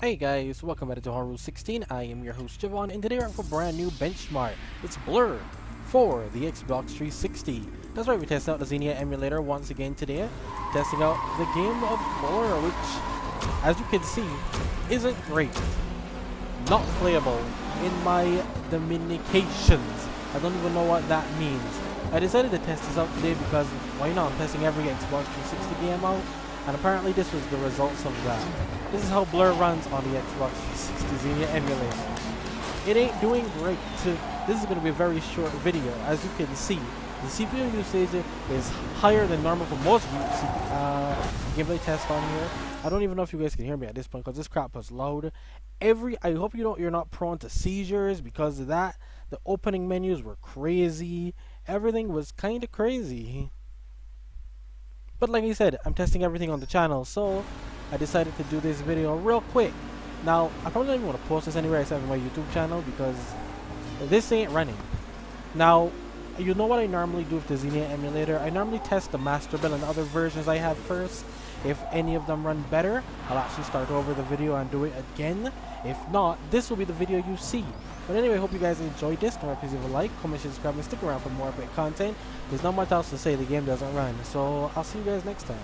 Hey guys, welcome back to Horror 16. I am your host Jevon, and today we're for a brand new benchmark. It's Blur for the Xbox 360. That's right, we're testing out the Xenia emulator once again today. Testing out the game of Blur, which, as you can see, isn't great. Not playable in my dominications. I don't even know what that means. I decided to test this out today because why not? I'm testing every Xbox 360 game out and apparently this was the results of that. This is how Blur runs on the Xbox 360 Xenia emulator. It ain't doing great. So this is going to be a very short video. As you can see, the CPU usage is higher than normal for most uh, gameplay tests on here. I don't even know if you guys can hear me at this point because this crap was loud. Every I hope you don't you're not prone to seizures because of that. The opening menus were crazy. Everything was kind of crazy. But like I said, I'm testing everything on the channel, so I decided to do this video real quick. Now, I probably don't even want to post this anywhere except on my YouTube channel because this ain't running. Now, you know what I normally do with the Xenia emulator? I normally test the master build and other versions I have first. If any of them run better, I'll actually start over the video and do it again. If not, this will be the video you see. But anyway, hope you guys enjoyed this. Don't please leave a like, comment, subscribe, and stick around for more epic content. There's not much else to say. The game doesn't run. So I'll see you guys next time.